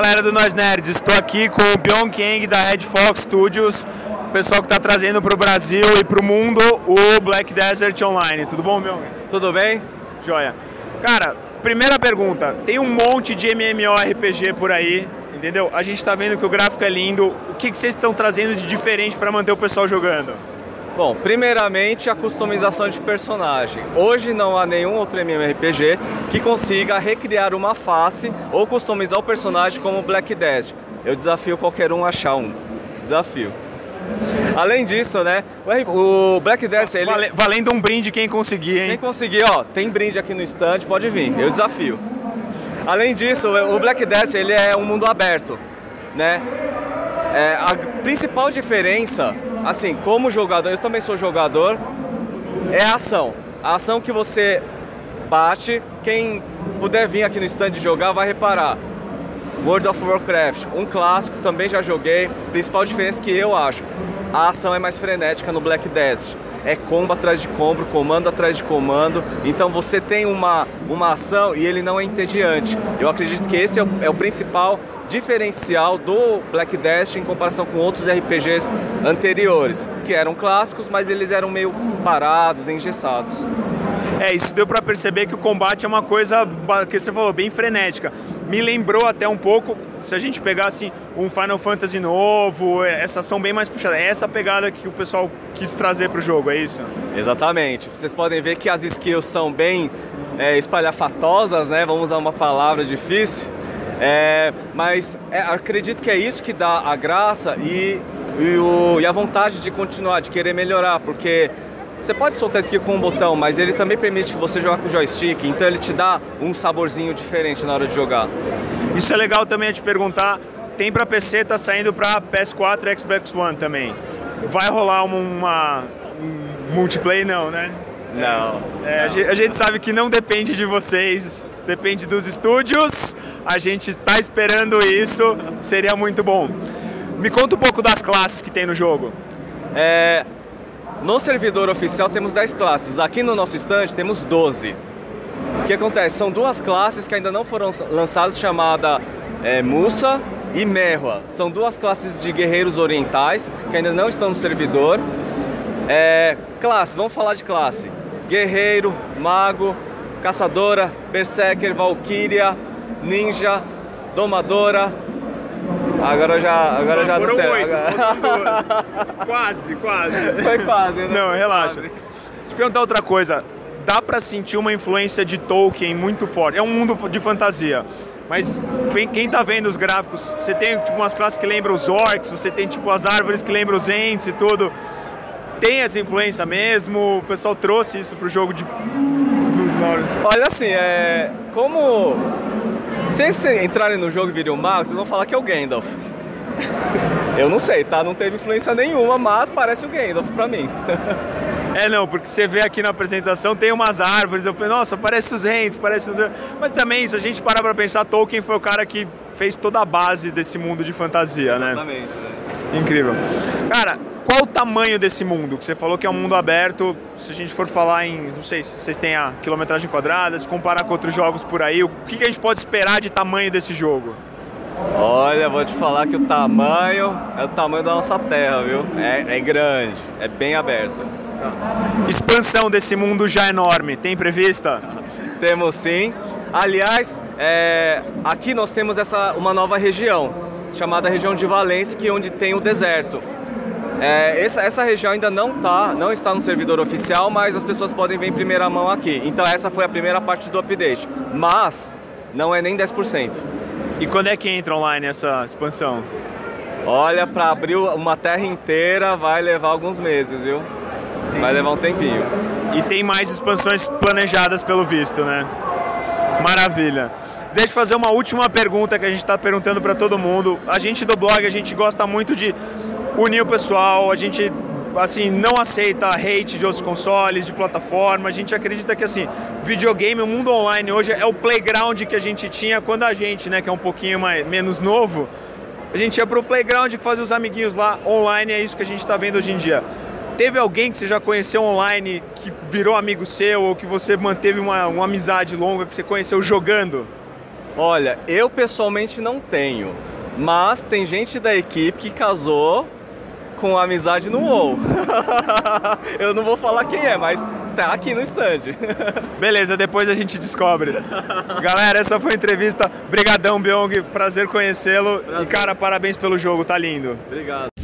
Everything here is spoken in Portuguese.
galera do Nós Nerds, estou aqui com o Pyong Kang da Red Fox Studios, o pessoal que está trazendo para o Brasil e para o mundo o Black Desert Online. Tudo bom, Pyong? Tudo bem? Joia. Cara, primeira pergunta, tem um monte de MMORPG por aí, entendeu? A gente está vendo que o gráfico é lindo, o que, que vocês estão trazendo de diferente para manter o pessoal jogando? Bom, primeiramente a customização de personagem. Hoje não há nenhum outro MMORPG que consiga recriar uma face ou customizar o personagem como Black Desert. Eu desafio qualquer um a achar um. Desafio. Além disso, né, o Black Desert... Ele... Valendo um brinde quem conseguir, hein? Quem conseguir, ó, tem brinde aqui no stand, pode vir, eu desafio. Além disso, o Black Desert ele é um mundo aberto, né? É, a principal diferença assim, como jogador, eu também sou jogador, é a ação. A ação que você bate, quem puder vir aqui no stand jogar vai reparar. World of Warcraft, um clássico, também já joguei. Principal diferença que eu acho, a ação é mais frenética no Black Desert. É combo atrás de combo, comando atrás de comando. Então você tem uma, uma ação e ele não é entediante. Eu acredito que esse é o, é o principal diferencial do Black Dash em comparação com outros RPGs anteriores, que eram clássicos, mas eles eram meio parados, engessados. É, isso deu para perceber que o combate é uma coisa que você falou, bem frenética. Me lembrou até um pouco, se a gente pegasse um Final Fantasy novo, é, essa ação bem mais puxada. É essa pegada que o pessoal quis trazer para o jogo, é isso? Exatamente. Vocês podem ver que as skills são bem é, espalhafatosas, né? Vamos usar uma palavra difícil. É, mas é, acredito que é isso que dá a graça e, e, o, e, a vontade de continuar, de querer melhorar, porque você pode soltar skill com um botão, mas ele também permite que você jogue com o joystick, então ele te dá um saborzinho diferente na hora de jogar. Isso é legal também te perguntar, tem para PC, tá saindo para PS4 e Xbox One também. Vai rolar uma, uma um multiplayer não, né? Não. É, não. A, gente, sabe que não depende de vocês, depende dos estúdios. A gente está esperando isso, seria muito bom. Me conta um pouco das classes que tem no jogo. É, no servidor oficial temos 10 classes, aqui no nosso stand temos 12. O que acontece? São duas classes que ainda não foram lançadas, chamada é, Musa e Merwa. São duas classes de guerreiros orientais que ainda não estão no servidor. É, classe, vamos falar de classe guerreiro, mago, caçadora, berserker, valkyria, ninja, domadora. Agora já, agora já não sei. Agora... quase, quase. Foi quase, né? Não, relaxa. Deixa eu te perguntar outra coisa. Dá para sentir uma influência de Tolkien muito forte. É um mundo de fantasia. Mas quem tá vendo os gráficos, você tem tipo umas classes que lembram os orcs, você tem tipo as árvores que lembram os ents e tudo tem essa influência mesmo? O pessoal trouxe isso pro jogo de. Olha assim, é. Como. Se vocês entrarem no jogo e virem o mago, vocês vão falar que é o Gandalf. Eu não sei, tá? Não teve influência nenhuma, mas parece o Gandalf pra mim. É, não, porque você vê aqui na apresentação, tem umas árvores, eu falei, nossa, parece os rentes, parece os... Mas também, se a gente parar pra pensar, Tolkien foi o cara que fez toda a base desse mundo de fantasia, né? Exatamente, né? Incrível. Cara, qual o tamanho desse mundo? Que você falou que é um mundo aberto, se a gente for falar em, não sei se vocês têm a quilometragem quadrada, se comparar com outros jogos por aí, o que, a gente pode esperar de tamanho desse jogo? Olha, vou te falar que o tamanho é o tamanho da nossa terra, viu? É, é grande, é bem aberto. Expansão desse mundo já enorme, tem prevista? temos sim. Aliás, é, aqui nós temos essa, uma nova região, chamada região de Valência, que é onde tem o deserto. É, essa, essa região ainda não, tá, não está no servidor oficial, mas as pessoas podem ver em primeira mão aqui. Então essa foi a primeira parte do update. Mas não é nem 10%. E quando é que entra online essa expansão? Olha, para abrir uma terra inteira vai levar alguns meses, viu? Vai levar um tempinho. E tem mais expansões planejadas pelo visto, né? Maravilha. Deixa eu fazer uma última pergunta que a gente está perguntando para todo mundo. A gente do blog, a gente gosta muito de unir o pessoal, a gente assim não aceita hate de outros consoles, de plataforma. A gente acredita que assim, videogame, o mundo online hoje é o playground que a gente tinha quando a gente, né, que é um pouquinho mais menos novo, a gente ia pro playground fazia os amiguinhos lá online, é isso que a gente está vendo hoje em dia. Teve alguém que você já conheceu online que virou amigo seu ou que você manteve uma, uma amizade longa que você conheceu jogando? Olha, eu pessoalmente não tenho, mas tem gente da equipe que casou com amizade no WoW. eu não vou falar quem é, mas tá aqui no stand. Beleza, depois a gente descobre. Galera, essa foi a entrevista. Brigadão, Byong. Prazer conhecê-lo. E, cara, parabéns pelo jogo, tá lindo. Obrigado.